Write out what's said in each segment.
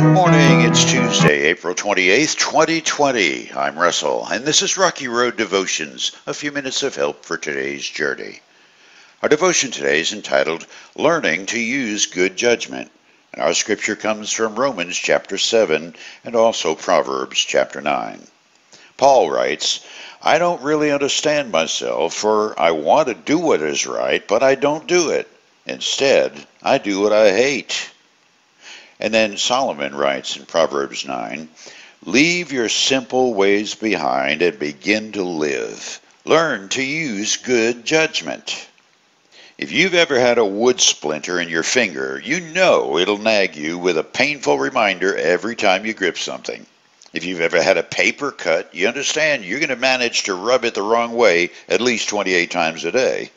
Good morning. It's Tuesday, April 28th, 2020. I'm Russell, and this is Rocky Road Devotions, a few minutes of help for today's journey. Our devotion today is entitled Learning to Use Good Judgment, and our scripture comes from Romans chapter 7 and also Proverbs chapter 9. Paul writes, I don't really understand myself, for I want to do what is right, but I don't do it. Instead, I do what I hate. And then Solomon writes in Proverbs 9 Leave your simple ways behind and begin to live. Learn to use good judgment. If you've ever had a wood splinter in your finger, you know it'll nag you with a painful reminder every time you grip something. If you've ever had a paper cut, you understand you're going to manage to rub it the wrong way at least 28 times a day.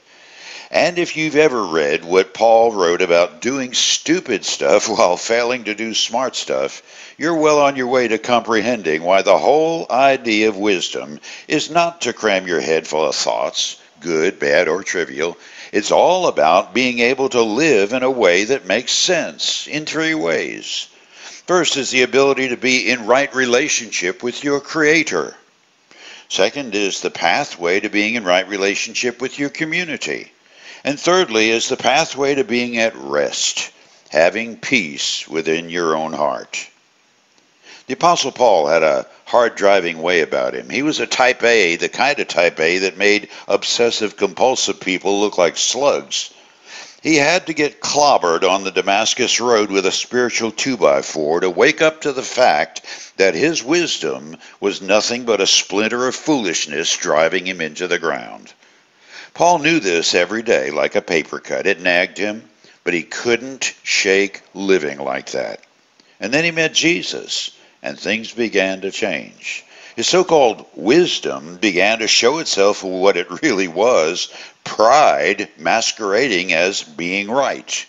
And if you've ever read what Paul wrote about doing stupid stuff while failing to do smart stuff, you're well on your way to comprehending why the whole idea of wisdom is not to cram your head full of thoughts, good, bad, or trivial. It's all about being able to live in a way that makes sense in three ways. First is the ability to be in right relationship with your Creator. Second is the pathway to being in right relationship with your community. And thirdly is the pathway to being at rest, having peace within your own heart. The Apostle Paul had a hard driving way about him. He was a type A, the kind of type A that made obsessive compulsive people look like slugs. He had to get clobbered on the Damascus Road with a spiritual two by four to wake up to the fact that his wisdom was nothing but a splinter of foolishness driving him into the ground. Paul knew this every day like a paper cut. It nagged him, but he couldn't shake living like that. And then he met Jesus, and things began to change. His so called wisdom began to show itself for what it really was pride masquerading as being right.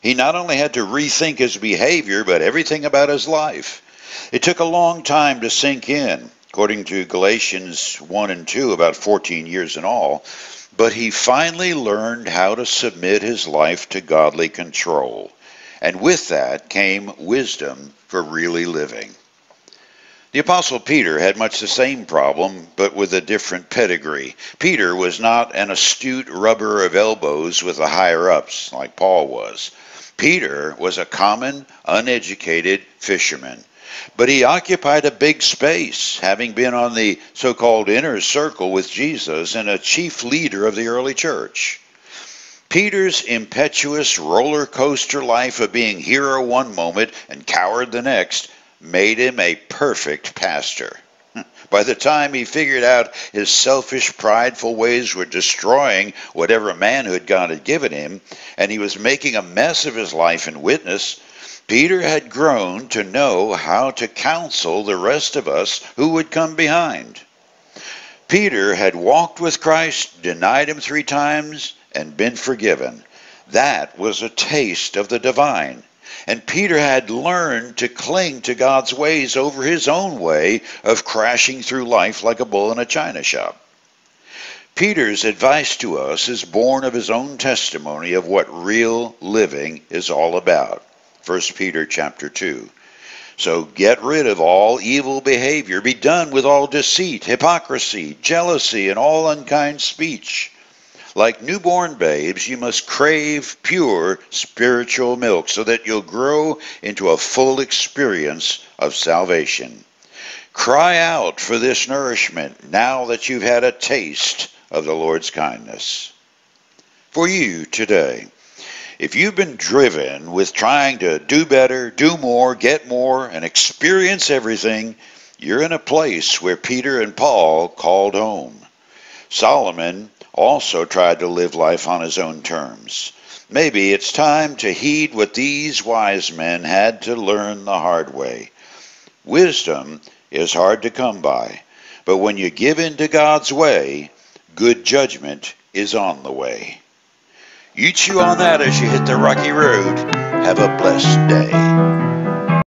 He not only had to rethink his behavior, but everything about his life. It took a long time to sink in according to Galatians 1 and 2, about 14 years in all. But he finally learned how to submit his life to godly control. And with that came wisdom for really living. The Apostle Peter had much the same problem, but with a different pedigree. Peter was not an astute rubber of elbows with the higher ups like Paul was. Peter was a common, uneducated fisherman but he occupied a big space, having been on the so called inner circle with Jesus and a chief leader of the early church. Peter's impetuous roller coaster life of being hero one moment and coward the next made him a perfect pastor. By the time he figured out his selfish, prideful ways were destroying whatever manhood God had given him, and he was making a mess of his life and witness, Peter had grown to know how to counsel the rest of us who would come behind. Peter had walked with Christ, denied him three times, and been forgiven. That was a taste of the divine. And Peter had learned to cling to God's ways over his own way of crashing through life like a bull in a china shop. Peter's advice to us is born of his own testimony of what real living is all about. 1 Peter chapter 2. So get rid of all evil behavior. Be done with all deceit, hypocrisy, jealousy, and all unkind speech. Like newborn babes, you must crave pure spiritual milk so that you'll grow into a full experience of salvation. Cry out for this nourishment now that you've had a taste of the Lord's kindness. For you today, if you've been driven with trying to do better, do more, get more, and experience everything, you're in a place where Peter and Paul called home. Solomon also tried to live life on his own terms. Maybe it's time to heed what these wise men had to learn the hard way. Wisdom is hard to come by, but when you give in to God's way, good judgment is on the way. You chew on that as you hit the rocky road. Have a blessed day.